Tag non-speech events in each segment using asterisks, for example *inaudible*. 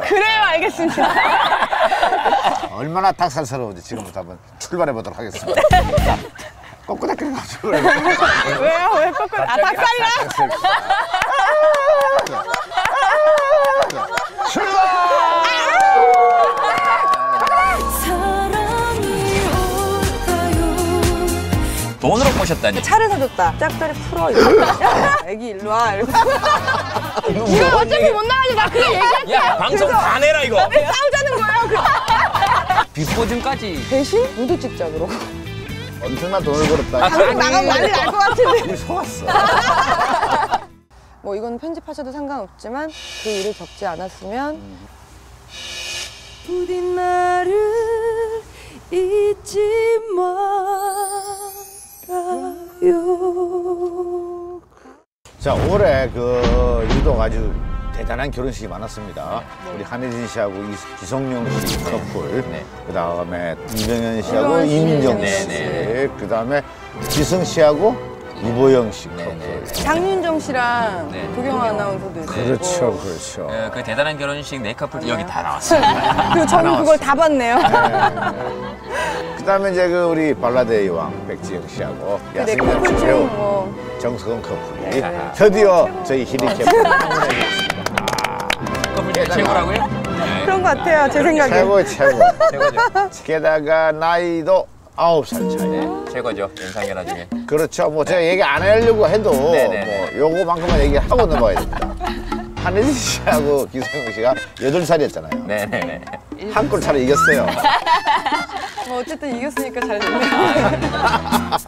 그래요, 알겠습니다. *laughs* 얼마나 닭살스러운지 지금부터 한번 출발해 보도록 하겠습니다. *laughs* 보도록 *laughs* 왜요? 왜 거꾸로? 아, 닭살이라? 돈으로 꼬셨다니. 차를 사줬다. 짝다리 풀어. 이러고. 애기 일로 와. 이러고. 이거 어차피 못 나가지. 나 그냥 얘기할게. 야 방송 다 내라 이거. 싸우자는 거예요. 그 뒷보증까지. 대신 무드 찍자, 그러고. 엄청난 돈을 벌었다. 아, 방송 나가면 난리 날 것 같은데. 우리 속았어. 뭐 이건 편집하셔도 상관없지만 그 일을 겪지 않았으면 부디 나를 잊지 말아요 자, 올해 그 유독 아주 대단한 결혼식이 많았습니다. 우리 한혜진 씨하고 이- 기성용 씨 커플, 그 다음에 이병현 씨하고 씨, 이민정 네, 씨, 네, 그 다음에 지승 씨하고 이보영 씨 커플. 네, 장윤정 씨랑 네. 도경 아나운서도 있고 그렇죠, 그렇죠. 어, 그 대단한 결혼식 네 커플 여기 다 나왔어요. *laughs* 그리고 저는 그걸 다 봤네요 그 다음에 이제 그 우리 발라드의 여왕 백지영 씨하고 네 커플 씨 배우 중 뭐. 정석원 커플이 네. 드디어 저희 힐링캠프 *laughs* 커플 중에 최고라고요? 네. 그런 것 같아요 제 생각에 최고, 최고. 최고죠. *laughs* 게다가 나이도 아홉 살 차이. 네, 최고죠. 연상연하 중에. 그렇죠. 뭐 제가 얘기 안 하려고 해도. 뭐 요거만큼만 얘기하고 넘어가야 됩니다. 한혜진 씨하고 기성용 씨가 여덟 살이었잖아요. 네네네. 한 골 차로 이겼어요. *laughs* 뭐 어쨌든 이겼으니까 잘 됐네요 *laughs*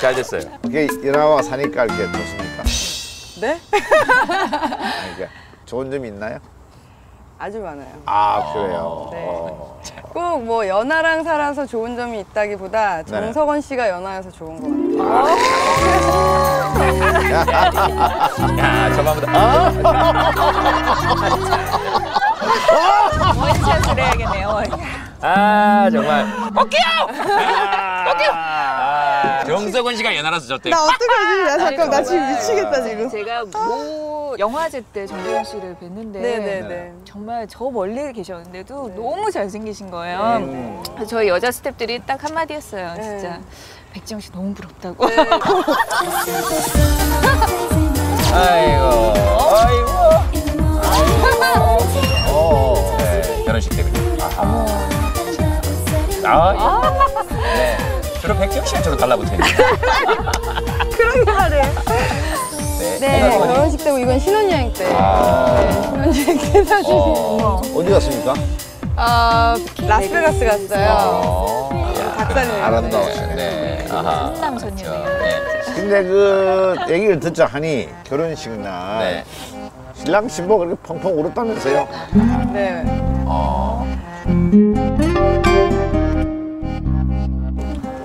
잘 됐어요. 이게 일하고 사니까 이렇게 좋습니까? 네? 아니, 이게 좋은 점이 있나요? 아주 많아요 아 그래요. 네. 어. 꼭 뭐 연하랑 살아서 좋은 점이 있다기보다 네. 정석원 씨가 연하여서 좋은 것 같아요 *laughs* 야, 저만보다. 원샷을 해야겠네요. 아, 정말. 꺾여! 꺾여! 정석원 씨가 연하라서 좋대요. 나 어떡하지? 야 잠깐 나 지금. 미치겠다 지금 제가 모 영화제 때 정재현 씨를 뵀는데 네네네 정말 저 멀리 계셨는데도 네. 너무 잘생기신 거예요. 음. 그래서 저희 여자 스탭들이 딱 한마디 했어요. 네. 진짜 백지영 씨 너무 부럽다고. 네. *laughs* 아이고. 아이고. 어. 네, 결혼식 때문에. 아하. 아, 네. 주로 백지영 씨가 주로 달라붙어 있는. 그런 말을 네. 네 어디- 어디- 결혼식 때고 이건 신혼여행 때 아. 신혼여행 때 사주신 어. 어디 갔습니까? 아 라스베가스 갔어요 어. 야, 닭살이네요. 아름다웠어요. 네. 아하. 훈남 소녀네요. 네. 근데 그 얘기를 듣자 하니 결혼식 날 네. 신랑 신부가 그렇게 펑펑 울었다면서요? 네 어.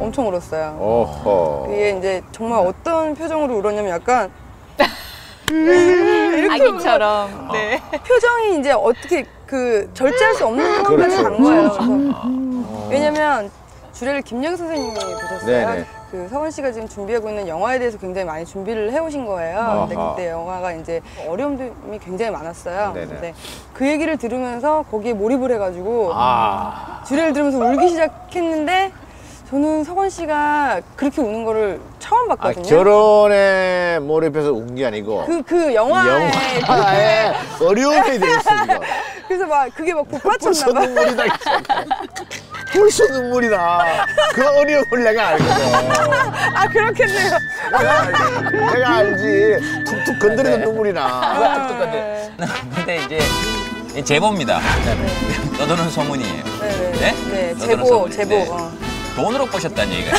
엄청 울었어요 오호. 그게 이제 정말 어떤 표정으로 울었냐면 약간 *laughs* 아기처럼. 네. 표정이 이제 어떻게 그 절제할 수 없는 상황까지 그렇죠, 간 거예요. 그렇죠. 그래서 왜냐면 주례를 김영 선생님이 보셨어요. 네네. 그 서원 씨가 지금 준비하고 있는 영화에 대해서 굉장히 많이 준비를 해오신 거예요. 근데 아하. 그때 영화가 이제 어려움이 굉장히 많았어요. 네네. 근데 그 얘기를 들으면서 거기에 몰입을 해가지고 아. 주례를 들으면서 울기 시작했는데 저는 서원 씨가 그렇게 우는 거를 처음 아, 봤거든요. 결혼에 몰입해서 운 게 아니고 그, 그 영화에 영화에 *laughs* 어려움이 이거. *laughs* 그래서 막 그게 막 복받쳤나 봐. 눈물이 시작해. 벌써 눈물이 나. 그 어려움을 내가 알거든. 아 그렇겠네요. 내가 알지. 내가 알지. 툭툭 건드리는 눈물이 나. 똑똑한데. 근데 이제 이 제보입니다. *laughs* 떠도는 소문이에요. 네네. 네? 네, 너도는 제보, 선물이. 제보. 네. 어. 돈으로 꼬셨다는 얘기가.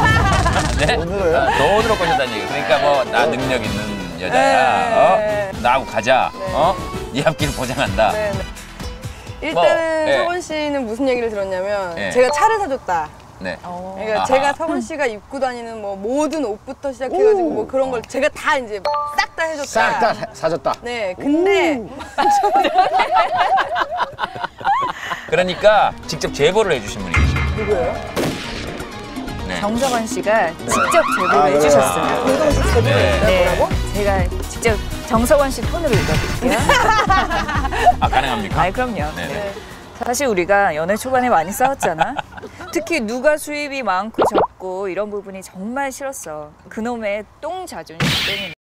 *laughs* 네? 돈으로요? 아, 돈으로 꼬셨다는 얘기. 그러니까 뭐 나 능력 있는 여자야. 네. 어? 나하고 가자. 네. 어? 네 앞길 보장한다. 네, 네. 일단은 뭐, 네. 서원 씨는 무슨 얘기를 들었냐면 네. 제가 차를 사줬다. 네. 그러니까 아하. 제가 서원 씨가 입고 다니는 뭐 모든 옷부터 시작해가지고 뭐 그런 걸 제가 다 이제 싹 다 해줬다. 싹 다 사줬다. 네, 근데 *laughs* 그러니까 직접 제보를 해주신 분이 계십니다. 누구예요? 네. 정석원 씨가 직접 제보를 아, 그래요? 해주셨어요. 김동식 제보를 네. 뭐라고? 제가 직접 정서원 씨 톤으로 읽어드릴게요. *laughs* 아 가능합니까? 아, 그럼요. 네. 네. 사실 우리가 연애 초반에 많이 싸웠잖아. 특히 누가 수입이 많고 적고 이런 부분이 정말 싫었어. 그놈의 똥 자존심 때문에.